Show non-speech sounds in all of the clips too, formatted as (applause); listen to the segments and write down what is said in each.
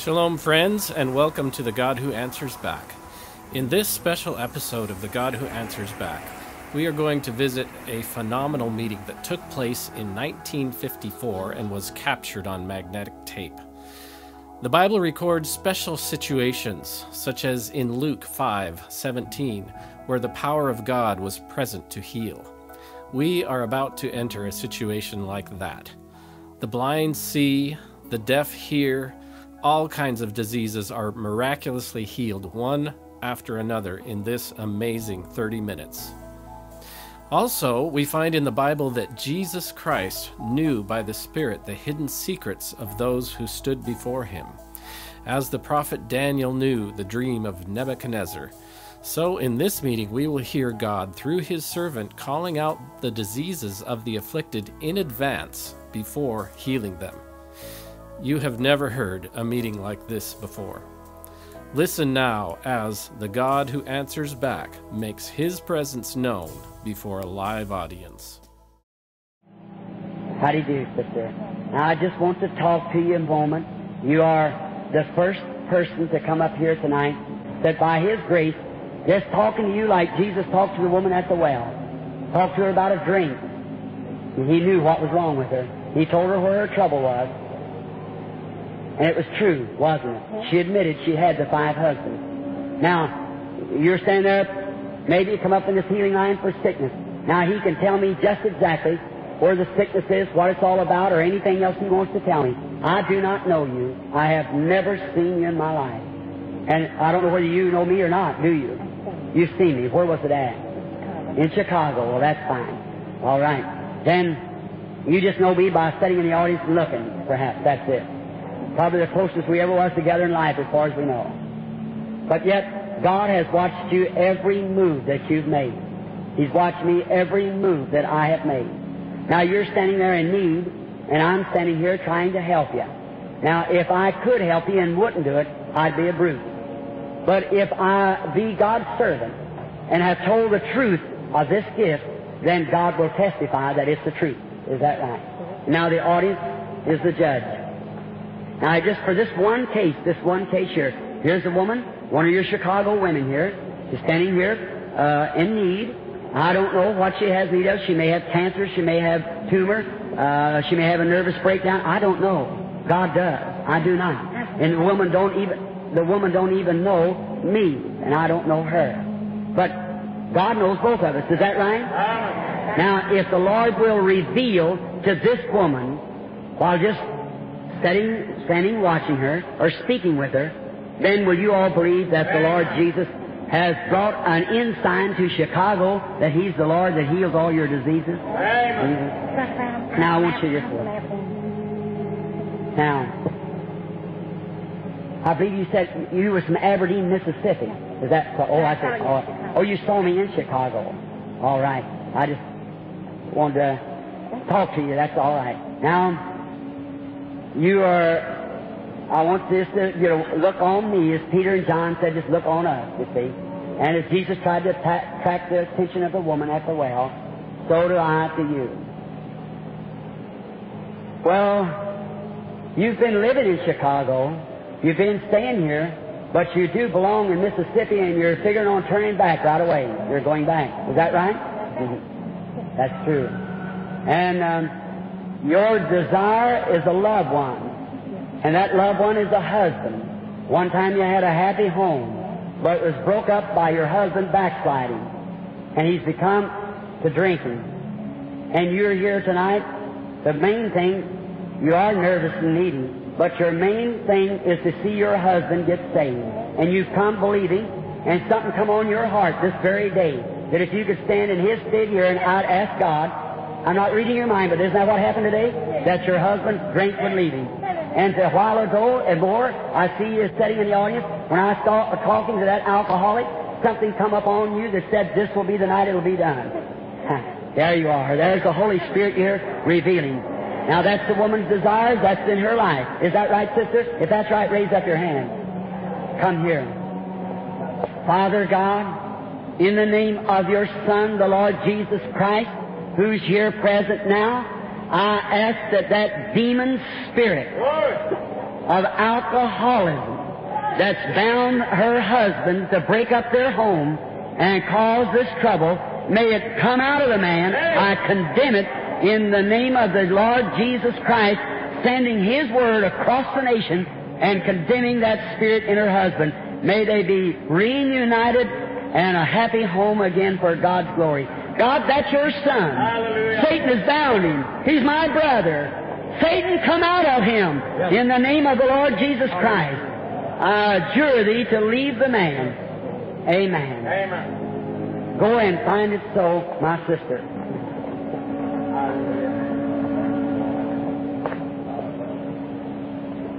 Shalom, friends, and welcome to the God Who Answers Back. In this special episode of the God Who Answers Back, we are going to visit a phenomenal meeting that took place in 1954 and was captured on magnetic tape. The Bible records special situations, such as in Luke 5:17, where the power of God was present to heal. We are about to enter a situation like that. The blind see, the deaf hear, all kinds of diseases are miraculously healed one after another in this amazing 30 minutes. Also, we find in the Bible that Jesus Christ knew by the Spirit the hidden secrets of those who stood before him. As the prophet Daniel knew the dream of Nebuchadnezzar, so in this meeting we will hear God through his servant calling out the diseases of the afflicted in advance before healing them. You have never heard a meeting like this before. Listen now as the God who answers back makes his presence known before a live audience. How do you do, sister? Now, I just want to talk to you a moment. You are the first person to come up here tonight that by His grace, just talking to you like Jesus talked to the woman at the well, talked to her about a drink. He knew what was wrong with her. He told her where her trouble was. And it was true, wasn't it? She admitted she had the five husbands. Now, you're standing there, maybe you come up in this healing line for sickness. Now, he can tell me just exactly where the sickness is, what it's all about, or anything else he wants to tell me. I do not know you. I have never seen you in my life. And I don't know whether you know me or not, do you? You've seen me. Where was it at? In Chicago. Well, that's fine. All right. Then you just know me by sitting in the audience and looking, perhaps. That's it. Probably the closest we ever was together in life as far as we know. But yet, God has watched you every move that you've made. He's watched me every move that I have made. Now you're standing there in need, and I'm standing here trying to help you. Now, if I could help you and wouldn't do it, I'd be a brute. But if I be God's servant and have told the truth of this gift, then God will testify that it's the truth. Is that right? Now the audience is the judge. Now, just for this one case, this one case here, here's a woman, one of your Chicago women here, is standing here uh, in need. I don't know what she has need of. She may have cancer. She may have tumor. Uh, she may have a nervous breakdown. I don't know. God does. I do not. And the woman don't even the woman don't even know me, and I don't know her. But God knows both of us. Is that right? Now, if the Lord will reveal to this woman, while just sitting, standing watching her, or speaking with her, then will you all believe that the Lord Jesus has brought an ensign to Chicago that He's the Lord that heals all your diseases? Amen. Now, I want you to just look. Now, I believe you said you were from Aberdeen, Mississippi. Is that? Oh, I said, oh, oh, you saw me in Chicago. All right. I just wanted to talk to you. That's all right. Now, you are, I want this to, you know, look on me, as Peter and John said, just look on us, you see. And as Jesus tried to attract the attention of the woman at the well, so do I to you. Well, you've been living in Chicago, you've been staying here, but you do belong in Mississippi and you're figuring on turning back right away. You're going back. Is that right? Mm-hmm. That's true. And um, your desire is a loved one. And that loved one is a husband. One time you had a happy home, but it was broke up by your husband backsliding. And he's become to drinking. And you're here tonight. The main thing, you are nervous and needy. But your main thing is to see your husband get saved. And you've come believing, and something come on your heart this very day, that if you could stand in his stead here and I'd ask God, I'm not reading your mind, but isn't that what happened today? That your husband drank when leaving. And a while ago and more, I see you sitting in the audience. When I start uh, talking to that alcoholic, something come up on you that said, this will be the night it'll be done. There you are. There's the Holy Spirit here revealing. Now that's the woman's desires. That's in her life. Is that right, sister? If that's right, raise up your hand. Come here. Father God, in the name of your Son, the Lord Jesus Christ, who's here present now, I ask that that demon spirit of alcoholism that's bound her husband to break up their home and cause this trouble, may it come out of the man. I condemn it in the name of the Lord Jesus Christ, sending His word across the nation and condemning that spirit in her husband. May they be reunited and a happy home again for God's glory. God, that's your son. Hallelujah. Satan is bound him. He's my brother. Satan, come out of him in the name of the Lord Jesus Christ. I adjure thee to leave the man. Amen. Amen. Go and find it so, my sister.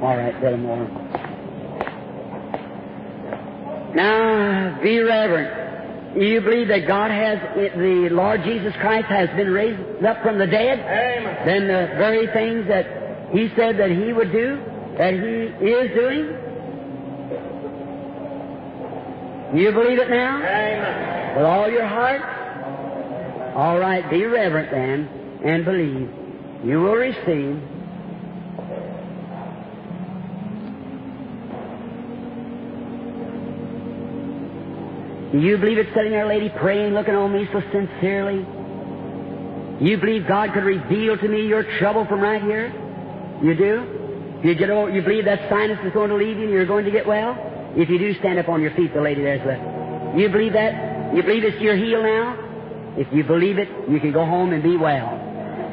All right, Brother Moore. Now, be reverent. You believe that God has, the Lord Jesus Christ has been raised up from the dead? Amen. Then the very things that He said that He would do, that He is doing? You believe it now? Amen. With all your heart? All right, be reverent then and believe. You will receive. You believe it's sitting there, lady, praying, looking on me so sincerely? You believe God could reveal to me your trouble from right here? You do? You get over, you believe that sinus is going to leave you and you're going to get well? If you do, stand up on your feet. The lady there's left. You believe that? You believe it's you're healed now? If you believe it, you can go home and be well.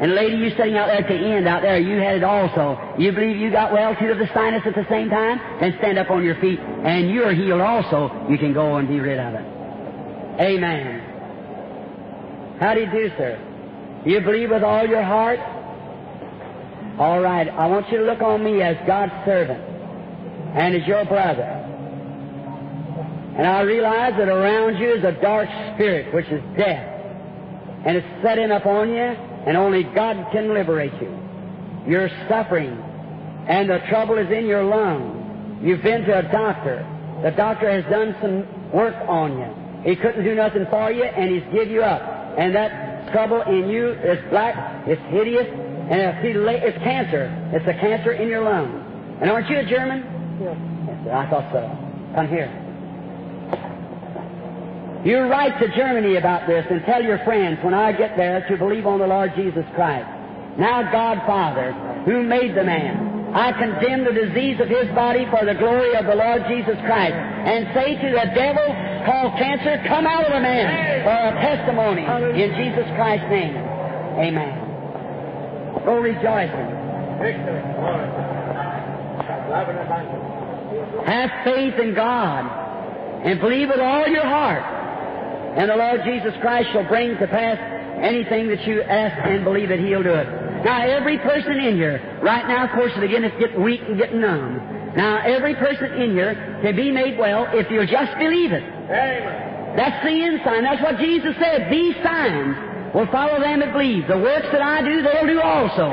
And lady, you sitting out there at the end out there, you had it also. You believe you got well too of the sinus at the same time? Then stand up on your feet and you're healed also. You can go and be rid of it. Amen. How do you do, sir? Do you believe with all your heart? All right, I want you to look on me as God's servant and as your brother. And I realize that around you is a dark spirit, which is death. And it's setting upon you, and only God can liberate you. You're suffering, and the trouble is in your lungs. You've been to a doctor. The doctor has done some work on you. He couldn't do nothing for you, and he's give you up. And that trouble in you is black, it's hideous, and it's, it's cancer. It's a cancer in your lungs. And aren't you a German? Yes, sir. I thought so. Come here. You write to Germany about this and tell your friends when I get there to believe on the Lord Jesus Christ. Now, God Father, who made the man, I condemn the disease of his body for the glory of the Lord Jesus Christ and say to the devil called cancer, come out of the man for a testimony in Jesus Christ's name. Amen. Go rejoicing. Victory. Glory. Loving and thankful. Have faith in God and believe with all your heart. And the Lord Jesus Christ shall bring to pass anything that you ask and believe that He'll do it. Now, every person in here, right now, of course, again, it's getting weak and getting numb. Now, every person in here can be made well if you'll just believe it. Amen. That's the ensign. That's what Jesus said. These signs will follow them that believe. The works that I do, they'll do also.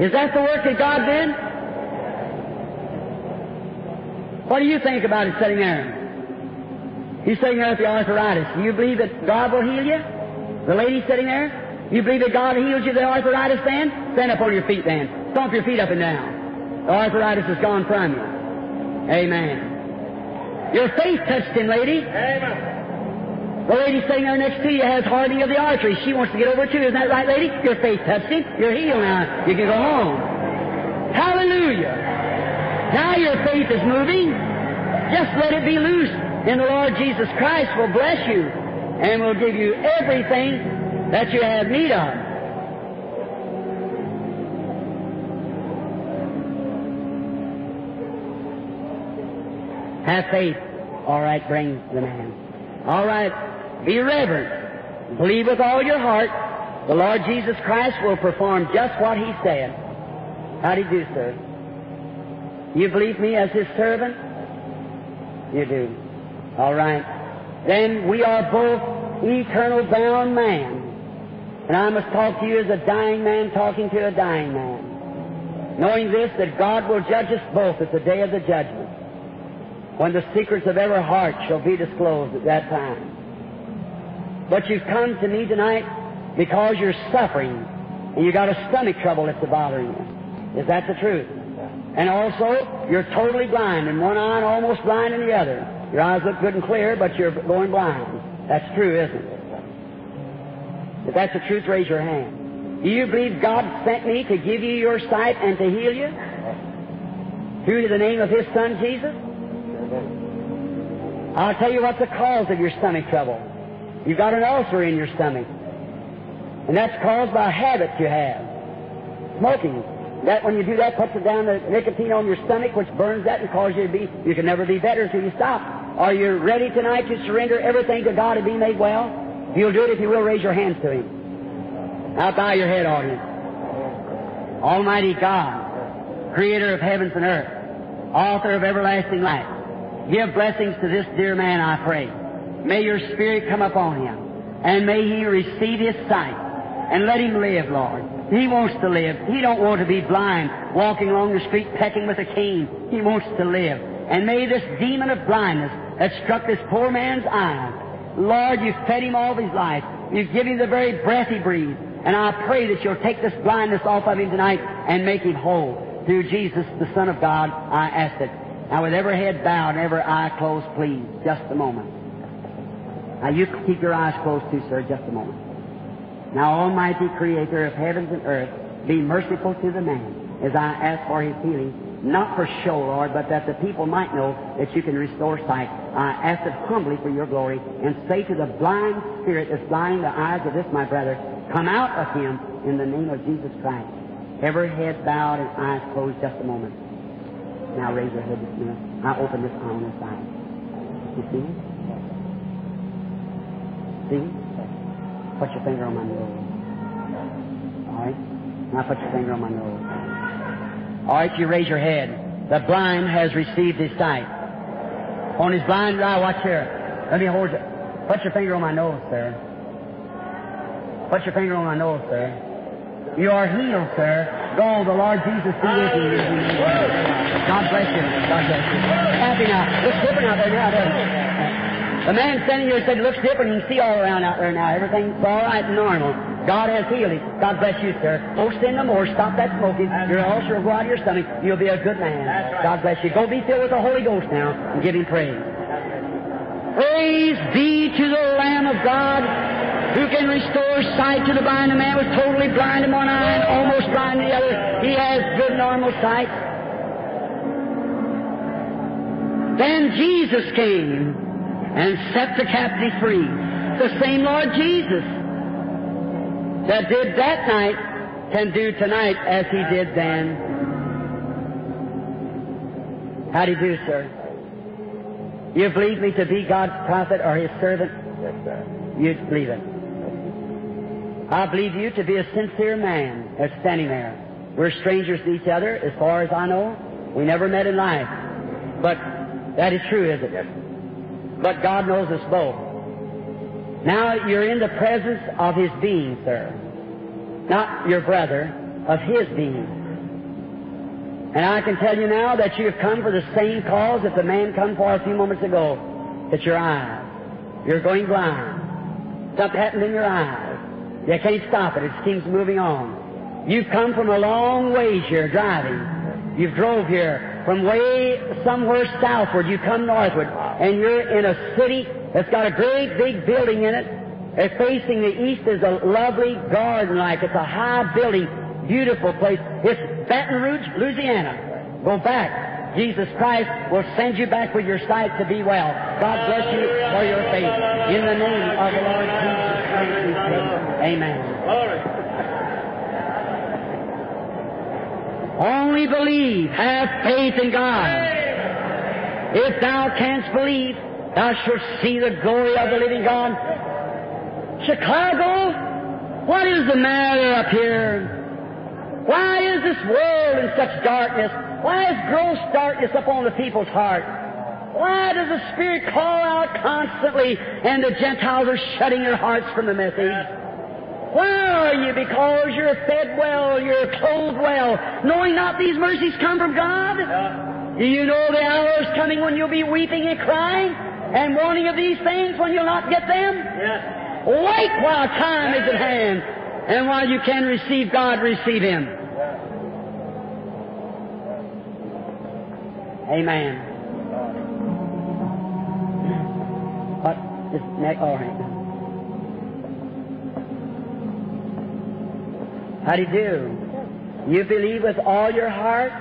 Is that the work that God did? What do you think about it sitting there? He's sitting there with the arthritis. Do you believe that God will heal you? The lady sitting there? You believe that God heals you the arthritis then? Stand up on your feet then. Stomp your feet up and down. The arthritis is gone from you. Amen. Your faith touched him, lady. Amen. The lady sitting there next to you has hardening of the arteries. She wants to get over too. Isn't that right, lady? Your faith touched him. You're healed now. You can go home. Hallelujah. Now your faith is moving. Just let it be loose. And the Lord Jesus Christ will bless you and will give you everything that you have need of. Have faith. All right, bring the man. All right, be reverent. Believe with all your heart. The Lord Jesus Christ will perform just what He said. How do you do, sir? You believe me as His servant? You do. All right. Then we are both eternal bound man. And I must talk to you as a dying man talking to a dying man. Knowing this, that God will judge us both at the day of the judgment. When the secrets of every heart shall be disclosed at that time. But you've come to me tonight because you're suffering and you got a stomach trouble that's bothering you. Is that the truth? And also, you're totally blind in one eye and almost blind in the other. Your eyes look good and clear, but you're going blind. That's true, isn't it? If that's the truth, raise your hand. Do you believe God sent me to give you your sight and to heal you? Through the name of His Son, Jesus? I'll tell you what's the cause of your stomach trouble. You've got an ulcer in your stomach. And that's caused by a habit you have. Smoking. That when you do that puts it down the nicotine on your stomach, which burns that and causes you to be you can never be better until you stop. Are you ready tonight to surrender everything to God and be made well? You'll do it if you will raise your hands to Him. Now bow your head, audience. Almighty God, creator of heavens and earth, author of everlasting life, give blessings to this dear man, I pray. May your spirit come upon him, and may he receive his sight, and let him live, Lord. He wants to live. He don't want to be blind, walking along the street pecking with a cane. He wants to live. And may this demon of blindness that struck this poor man's eyes, Lord, you've fed him all his life. You've given him the very breath he breathes. And I pray that you'll take this blindness off of him tonight and make him whole. Through Jesus, the Son of God, I ask it. Now, with every head bowed and every eye closed, please, just a moment. Now, you keep your eyes closed too, sir, just a moment. Now, Almighty Creator of heavens and earth, be merciful to the man as I ask for his healing, not for show, Lord, but that the people might know that you can restore sight. I ask it humbly for your glory and say to the blind spirit that's blind the eyes of this, my brother, come out of him in the name of Jesus Christ. Every head bowed and eyes closed just a moment. Now raise your head a minute. I open this eye on this side. You see? See? Put your finger on my nose. All right? Now put your finger on my nose. All right, if you raise your head. The blind has received his sight. On his blind eye, watch here. Let me hold you. Put your finger on my nose, sir. Put your finger on my nose, sir. You are healed, sir. Go, the Lord Jesus be with you. God bless you. God bless you. Happy now. Looks different out there now? The man standing here said, it looks different. You can see all around out there now. Everything's all right and normal. God has healed him. God bless you, sir. Don't sin no more. Stop that smoking. Your ulcer will go out of your stomach. You'll be a good man. God bless you. Go be filled with the Holy Ghost now and give him praise. Praise be to the Lamb of God who can restore sight to the blind. The man was totally blind in one eye and almost blind in the other. He has good normal sight. Then Jesus came and set the captive free. The same Lord Jesus that did that night can do tonight as he did then. How do you do, sir? You believe me to be God's prophet or his servant? Yes, sir. You believe it. I believe you to be a sincere man that's standing there. We're strangers to each other, as far as I know. We never met in life. But that is true, isn't it? But God knows us both. Now you're in the presence of His being, sir. Not your brother, of His being. And I can tell you now that you have come for the same cause that the man come for a few moments ago. It's your eyes. You're going blind. Something happened in your eyes. You can't stop it. It keeps moving on. You've come from a long ways here driving. You've drove here from way somewhere southward. You come northward. And you're in a city that's got a great big building in it. It's facing the east is a lovely garden like. It's a high building, beautiful place. It's Baton Rouge, Louisiana. Go back. Jesus Christ will send you back with your sight to be well. God bless you for your faith. In the name of the Lord Jesus Christ, we pray. Amen. Glory. Only believe. Have faith in God. If thou canst believe, thou shalt see the glory of the living God. Chicago, what is the matter up here? Why is this world in such darkness? Why is gross darkness upon the people's heart? Why does the Spirit call out constantly and the Gentiles are shutting their hearts from the message? Why are you? Because you're fed well, you're clothed well, knowing not these mercies come from God? Do you know the hour is coming when you'll be weeping and crying and wanting of these things when you'll not get them? Yes. Wait while time is at hand, and while you can receive God, receive Him. Amen. What is next? All right. How do you do? You believe with all your heart?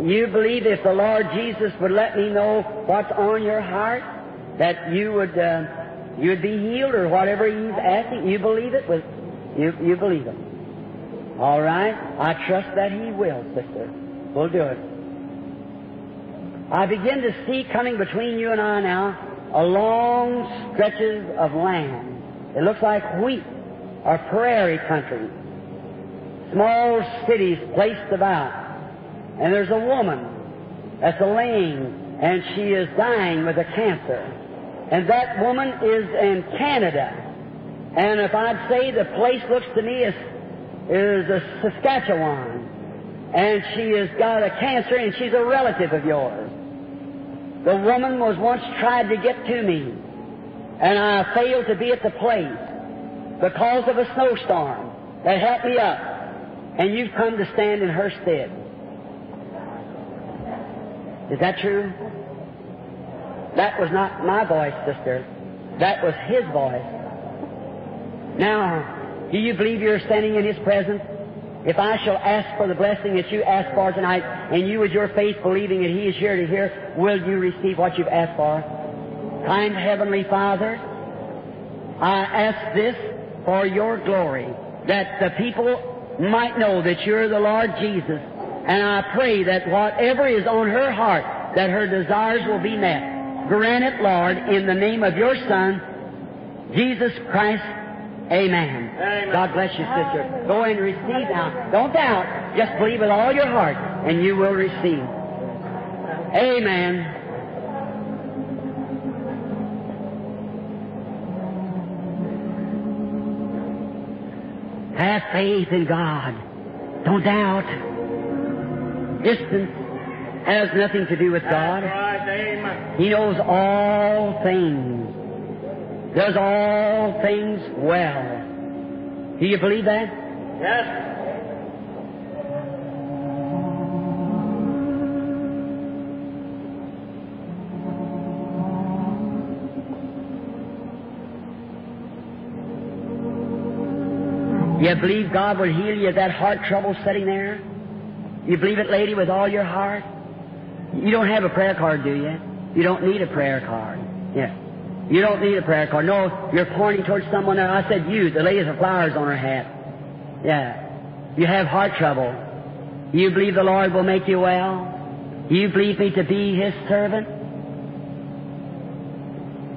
You believe if the Lord Jesus would let me know what's on your heart, that you would uh, you would be healed or whatever He's asking. You believe it with you you believe it. All right. I trust that He will, sister. We'll do it. I begin to see coming between you and I now a long stretches of land. It looks like wheat or prairie country. Small cities placed about. And there's a woman that's laying and she is dying with a cancer. And that woman is in Canada. And if I'd say the place looks to me as is a Saskatchewan. And she has got a cancer and she's a relative of yours. The woman was once tried to get to me. And I failed to be at the place because of a snowstorm that helped me up. And you've come to stand in her stead. Is that true? That was not my voice, sister. That was his voice. Now, do you believe you're standing in his presence? If I shall ask for the blessing that you ask for tonight, and you with your faith believing that he is here to hear, will you receive what you've asked for? Kind Heavenly Father, I ask this for your glory, that the people might know that you're the Lord Jesus and I pray that whatever is on her heart, that her desires will be met. Grant it, Lord, in the name of your Son, Jesus Christ. Amen. Amen. God bless you, sister. Go and receive now. Don't doubt. Just believe with all your heart, and you will receive. Amen. Have faith in God. Don't doubt. Distance has nothing to do with God. That's right. Amen. He knows all things, does all things well. Do you believe that? Yes. You believe God will heal you of that heart trouble sitting there? You believe it, lady, with all your heart? You don't have a prayer card, do you? You don't need a prayer card. Yeah. You don't need a prayer card. No, you're pointing towards someone else. I said you. The lady has flowers on her hat. Yeah. You have heart trouble. You believe the Lord will make you well? You believe me to be His servant?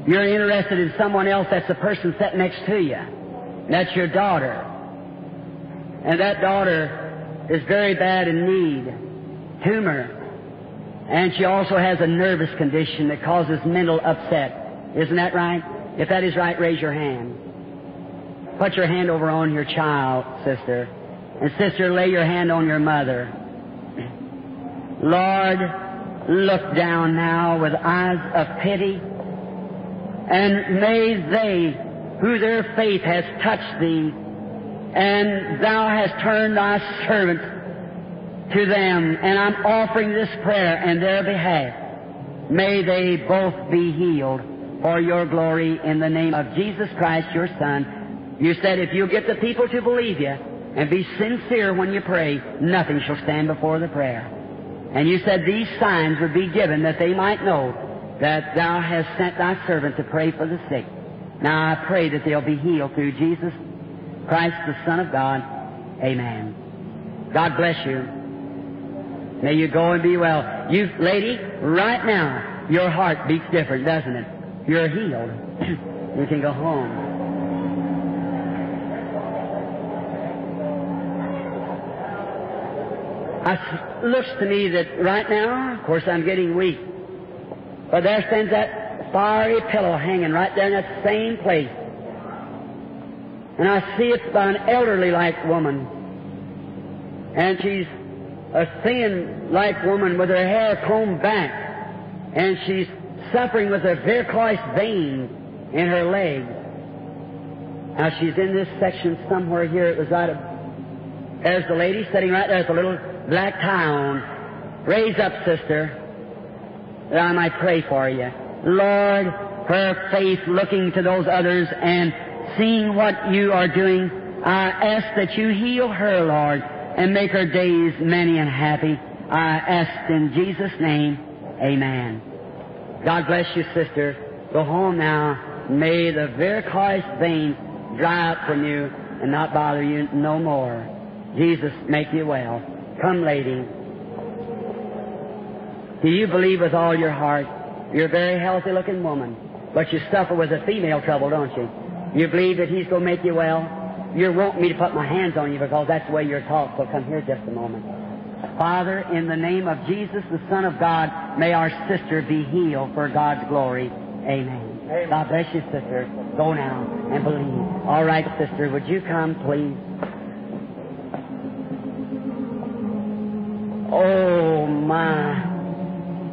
You're interested in someone else that's the person sitting next to you. That's your daughter. And that daughter is very bad in need. Tumor. And she also has a nervous condition that causes mental upset. Isn't that right? If that is right, raise your hand. Put your hand over on your child, sister. And sister, lay your hand on your mother. Lord, look down now with eyes of pity. And may they, who their faith has touched thee, and thou hast turned thy servant to them, and I'm offering this prayer in their behalf. May they both be healed for your glory in the name of Jesus Christ, your Son. You said if you get the people to believe you and be sincere when you pray, nothing shall stand before the prayer. And you said these signs would be given that they might know that thou hast sent thy servant to pray for the sick. Now I pray that they'll be healed through Jesus Christ, the Son of God. Amen. God bless you. May you go and be well. You, lady, right now, your heart beats different, doesn't it? You're healed. (clears throat) you can go home. It looks to me that right now, of course, I'm getting weak. But there stands that fiery pillow hanging right there in that same place. And I see it's by an elderly like woman. And she's a thin like woman with her hair combed back. And she's suffering with a varicose vein in her leg. Now she's in this section somewhere here. It was out of. There's the lady sitting right there with a little black on. Raise up, sister, that I might pray for you. Lord, her faith looking to those others and seeing what you are doing, I ask that you heal her, Lord, and make her days many and happy. I ask in Jesus' name, amen. God bless you, sister. Go home now. May the varicose vein dry up from you and not bother you no more. Jesus make you well. Come, lady. Do you believe with all your heart? You're a very healthy looking woman, but you suffer with a female trouble, don't you? You believe that He's going to make you well? You want me to put my hands on you because that's the way you're taught, so come here just a moment. Father, in the name of Jesus, the Son of God, may our sister be healed for God's glory. Amen. Amen. God bless you, sister. Go now and believe. All right, sister, would you come, please? Oh, my.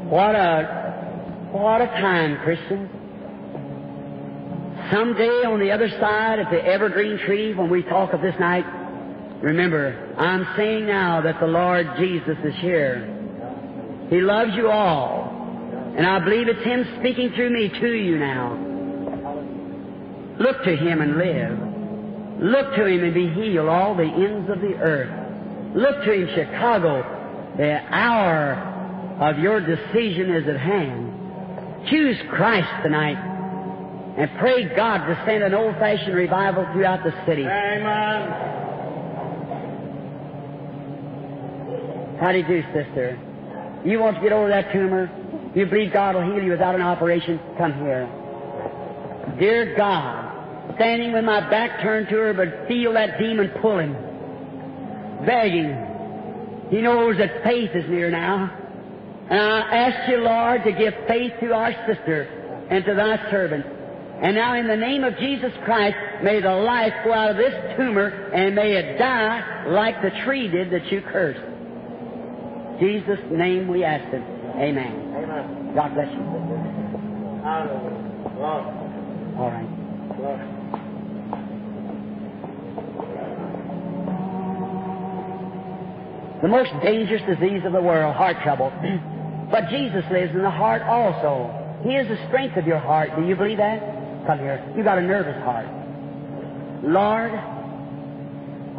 What a, what a time, Christian. Someday on the other side of the evergreen tree, when we talk of this night, remember, I'm saying now that the Lord Jesus is here. He loves you all. And I believe it's Him speaking through me to you now. Look to Him and live. Look to Him and be healed, all the ends of the earth. Look to Him, Chicago. The hour of your decision is at hand. Choose Christ tonight and pray God to send an old-fashioned revival throughout the city. Amen. How do you do, sister? You want to get over that tumor? You believe God will heal you without an operation? Come here. Dear God, standing with my back turned to her, but feel that demon pulling, begging. He knows that faith is near now. And I ask you, Lord, to give faith to our sister and to thy servant. And now in the name of Jesus Christ, may the life go out of this tumor and may it die like the tree did that you cursed. Jesus' name we ask it. Amen. Amen. God bless you. Hallelujah. All right. The most dangerous disease of the world, heart trouble. (clears throat) but Jesus lives in the heart also. He is the strength of your heart. Do you believe that? Come here. You got a nervous heart. Lord,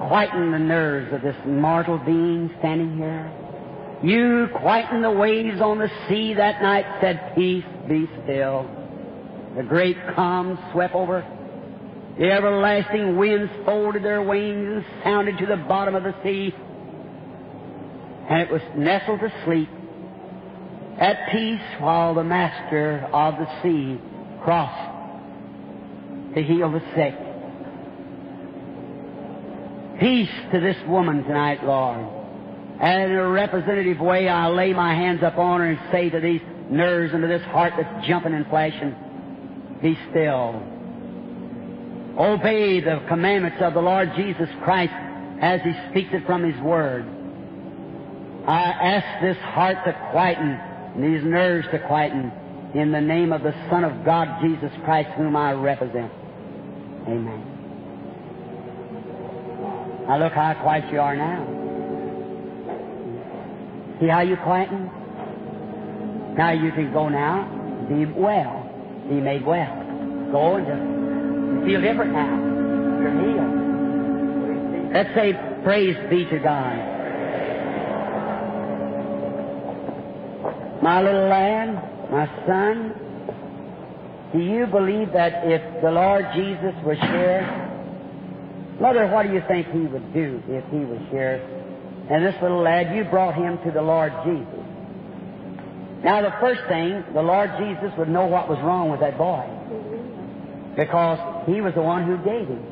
quieten the nerves of this mortal being standing here. You quieten the waves on the sea that night, said, Peace, be still. The great calm swept over. The everlasting winds folded their wings and sounded to the bottom of the sea. And it was nestled to sleep at peace while the master of the sea crossed to heal the sick. Peace to this woman tonight, Lord. And in a representative way, I lay my hands upon her and say to these nerves and to this heart that's jumping and flashing, be still. Obey the commandments of the Lord Jesus Christ as He speaks it from His Word. I ask this heart to quieten and these nerves to quieten in the name of the Son of God, Jesus Christ, whom I represent. Amen. Now look how quiet you are now. See how you quieten? Now you can go now, be well, be made well. Go and just feel different now. You're healed. Let's say, praise be to God. My little lad, my son, do you believe that if the Lord Jesus was here, Mother, what do you think he would do if he was here? And this little lad, you brought him to the Lord Jesus. Now, the first thing, the Lord Jesus would know what was wrong with that boy. Because he was the one who gave him.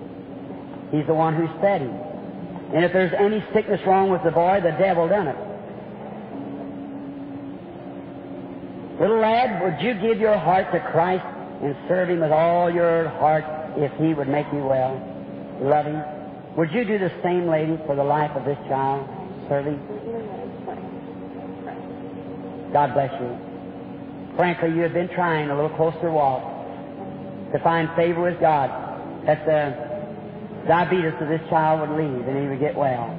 He's the one who fed him. And if there's any sickness wrong with the boy, the devil done it. Little lad, would you give your heart to Christ and serve Him with all your heart if He would make you well? Love Him? Would you do the same, lady, for the life of this child? Serve Him? God bless you. Frankly, you have been trying a little closer walk to find favor with God that the diabetes of this child would leave and he would get well.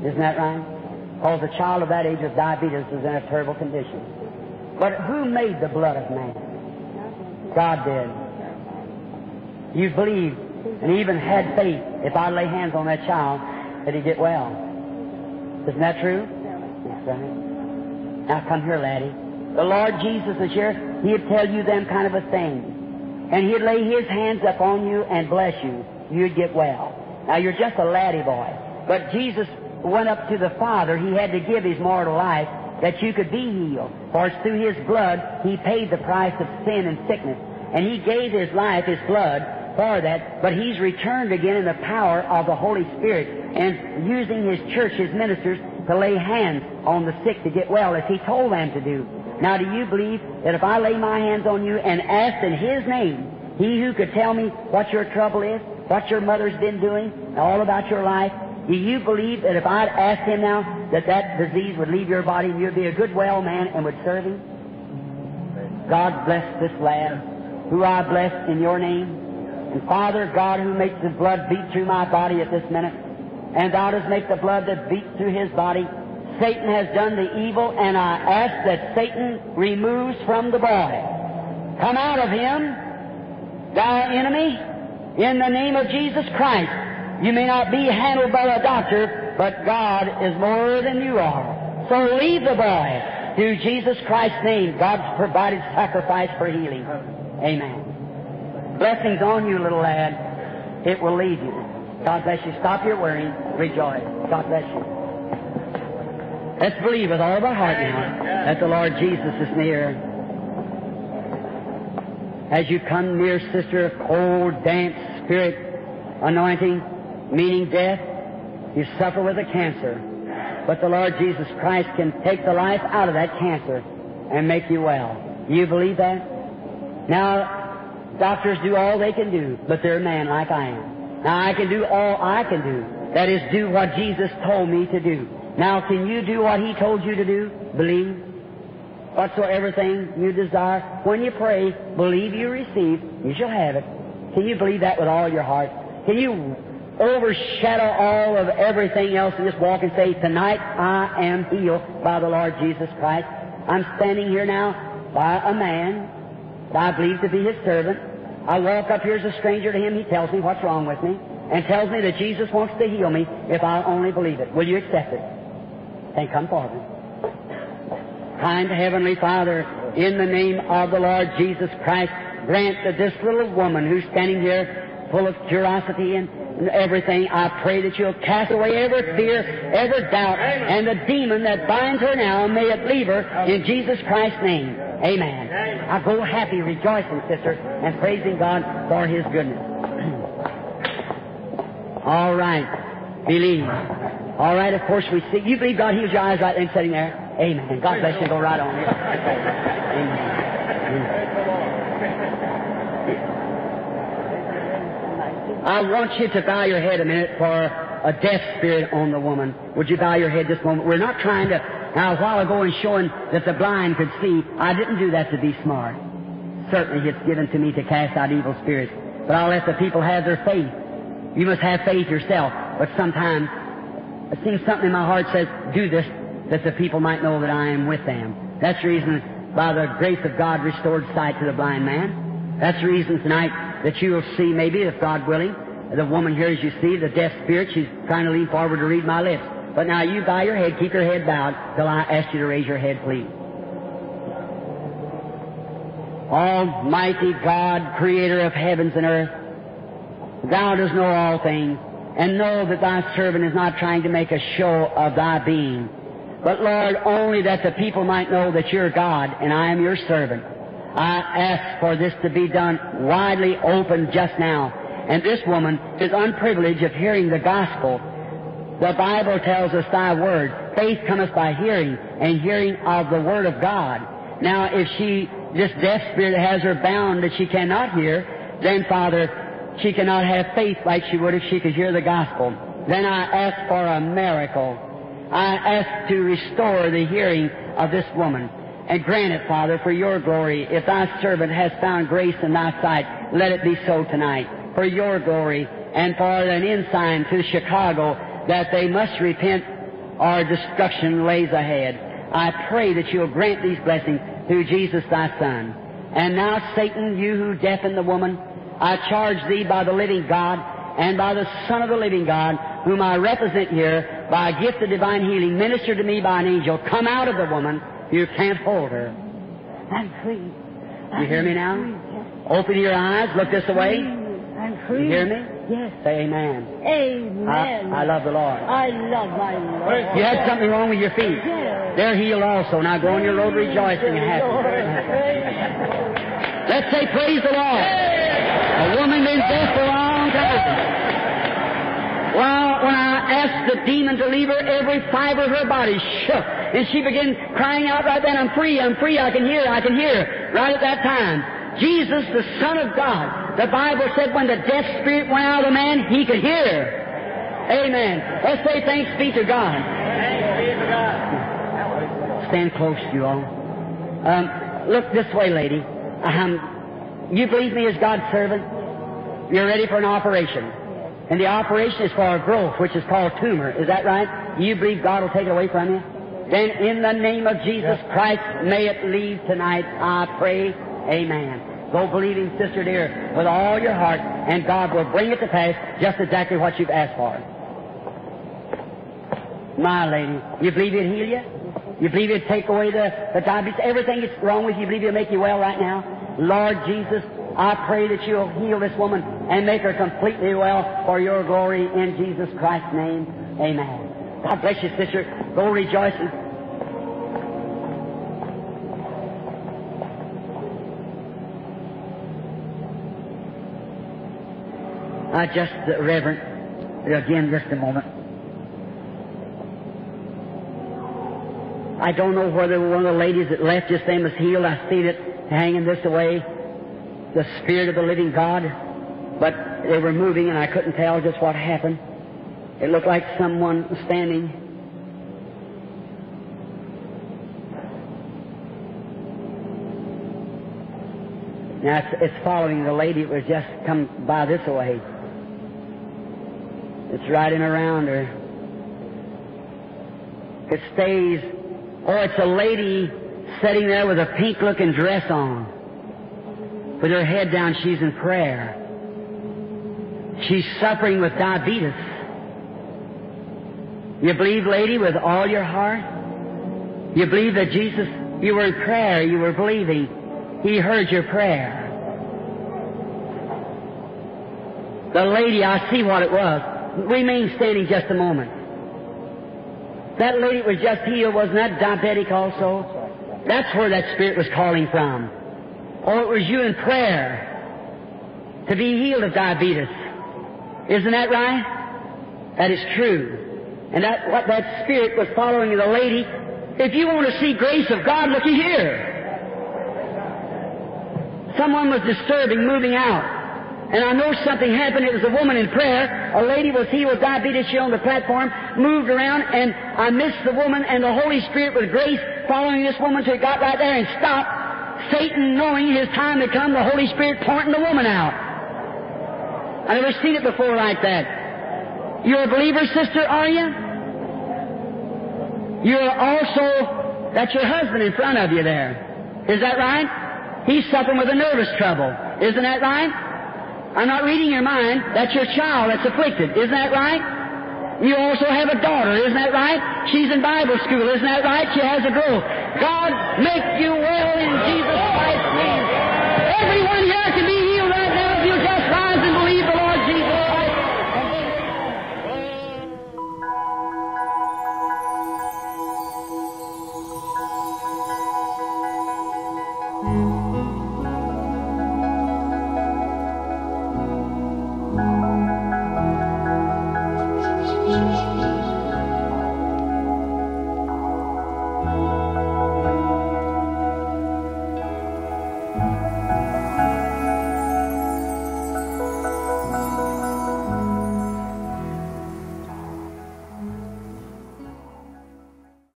Isn't that right? Because a child of that age with diabetes is in a terrible condition. But who made the blood of man? God did. You believed and even had faith if I lay hands on that child that he'd get well. Isn't that true? Yes, right. Now come here, laddie. The Lord Jesus is here. He'd tell you them kind of a thing. And He'd lay His hands upon you and bless you. You'd get well. Now you're just a laddie boy. But Jesus went up to the Father. He had to give His mortal life that you could be healed. For it's through His blood He paid the price of sin and sickness. And He gave His life, His blood, for that, but He's returned again in the power of the Holy Spirit and using His church, His ministers, to lay hands on the sick to get well as He told them to do. Now, do you believe that if I lay my hands on you and ask in His name, He who could tell me what your trouble is, what your mother's been doing, all about your life, do you believe that if I'd asked Him now that that disease would leave your body and you'd be a good, well man and would serve Him? God bless this lad, who I bless in your name. And Father God, who makes the blood beat through my body at this minute, and thou dost make the blood that beats through his body, Satan has done the evil, and I ask that Satan removes from the boy. Come out of him, thy enemy, in the name of Jesus Christ. You may not be handled by a doctor, but God is more than you are. So leave the boy. Through Jesus Christ's name, God's provided sacrifice for healing. Amen. Blessings on you, little lad. It will leave you. God bless you. Stop your worrying. Rejoice. God bless you. Let's believe with all of our heart now that the Lord Jesus is near. As you come near, sister, cold, damp spirit anointing, meaning death, you suffer with a cancer. But the Lord Jesus Christ can take the life out of that cancer and make you well. You believe that? Now, doctors do all they can do, but they're a man like I am. Now, I can do all I can do. That is, do what Jesus told me to do. Now, can you do what He told you to do? Believe. Whatsoever thing you desire, when you pray, believe you receive, you shall have it. Can you believe that with all your heart? Can you overshadow all of everything else and just walk and say, Tonight I am healed by the Lord Jesus Christ. I'm standing here now by a man that I believe to be his servant. I walk up here as a stranger to him. He tells me what's wrong with me and tells me that Jesus wants to heal me if I only believe it. Will you accept it? Then come forward. Kind Heavenly Father, in the name of the Lord Jesus Christ, grant that this little woman who's standing here full of curiosity and everything, I pray that you'll cast away every fear, every doubt, and the demon that binds her now, may it leave her in Jesus Christ's name. Amen. I go happy, rejoicing, sister, and praising God for His goodness. (clears throat) All right. Believe. All right, of course we see. You believe God heals your eyes right then sitting there? Amen. God bless you. Go right on. (laughs) Amen. I want you to bow your head a minute for a death spirit on the woman. Would you bow your head this moment? We're not trying to. Now, a while ago, in showing that the blind could see, I didn't do that to be smart. Certainly, it's given to me to cast out evil spirits. But I'll let the people have their faith. You must have faith yourself. But sometimes, it seems something in my heart says, do this that the people might know that I am with them. That's the reason, by the grace of God, restored sight to the blind man. That's the reason tonight that you will see, maybe, if God willing, the woman here, as you see, the deaf spirit, she's trying to lean forward to read my lips. But now you bow your head, keep your head bowed, till I ask you to raise your head, please. Almighty God, creator of heavens and earth, Thou dost know all things, and know that Thy servant is not trying to make a show of Thy being. But Lord, only that the people might know that you're God and I am your servant. I ask for this to be done widely open just now. And this woman is unprivileged of hearing the gospel. The Bible tells us thy word. Faith cometh by hearing, and hearing of the word of God. Now, if she, this deaf spirit has her bound that she cannot hear, then, Father, she cannot have faith like she would if she could hear the gospel. Then I ask for a miracle. I ask to restore the hearing of this woman. And grant it, Father, for your glory. If thy servant has found grace in thy sight, let it be so tonight. For your glory and for an ensign to Chicago that they must repent or destruction lays ahead. I pray that you'll grant these blessings through Jesus thy Son. And now, Satan, you who deafened the woman, I charge thee by the living God and by the Son of the living God, whom I represent here, by a gift of divine healing, minister to me by an angel, come out of the woman. You can't hold her. I'm free. You hear me now? Free. Open your eyes, look this way. I'm free. You hear me? Yes. Say amen. Amen. I, I love the Lord. I love my Lord. You had something wrong with your feet. Yes. They're healed also. Now go on your road rejoicing and happy. Let's say praise the Lord. A woman been deaf for a long time. Well, when I asked the demon to leave her, every fiber of her body shook. And she began crying out right then, I'm free, I'm free, I can hear, I can hear. Right at that time. Jesus, the Son of God, the Bible said when the deaf spirit went out of the man, he could hear. Amen. Let's say thanks be to God. Thanks be to God. Stand close, you all. Um, look this way, lady. Um, you believe me as God's servant? You're ready for an operation. And the operation is for a growth, which is called tumor. Is that right? You believe God will take it away from you? Then in the name of Jesus Christ, may it leave tonight, I pray. Amen. Go believing, sister dear, with all your heart, and God will bring it to pass just exactly what you've asked for. My lady, you believe He'll heal you? You believe He'll take away the, the diabetes, everything that's wrong with you, you believe He'll make you well right now? Lord Jesus, I pray that you'll heal this woman and make her completely well for your glory in Jesus Christ's name. Amen. God bless you, sister. Go rejoicing. I just, uh, Reverend, again, just a moment. I don't know whether one of the ladies that left just then was healed. I seen it hanging this away, the Spirit of the living God. But they were moving and I couldn't tell just what happened. It looked like someone standing. Now it's, it's following the lady that was just come by this way. It's riding around her. It stays, or it's a lady sitting there with a pink looking dress on. With her head down, she's in prayer. She's suffering with diabetes. You believe, lady, with all your heart? You believe that Jesus, you were in prayer, you were believing. He heard your prayer. The lady, I see what it was. Remain standing just a moment. That lady was just healed, wasn't that diabetic also? That's where that spirit was calling from. Or it was you in prayer to be healed of diabetes. Isn't that right? That is true. And that what that spirit was following the lady. If you want to see grace of God, looky here. Someone was disturbing, moving out. And I know something happened. It was a woman in prayer. A lady was healed with diabetes. She on the platform, moved around, and I missed the woman and the Holy Spirit with grace following this woman till it got right there and stopped. Satan, knowing his time had come, the Holy Spirit pointing the woman out. I never seen it before like that. You're a believer, sister, are you? You're also, that's your husband in front of you there. Is that right? He's suffering with a nervous trouble. Isn't that right? I'm not reading your mind. That's your child that's afflicted. Isn't that right? You also have a daughter. Isn't that right? She's in Bible school. Isn't that right? She has a growth. God make you well in Jesus'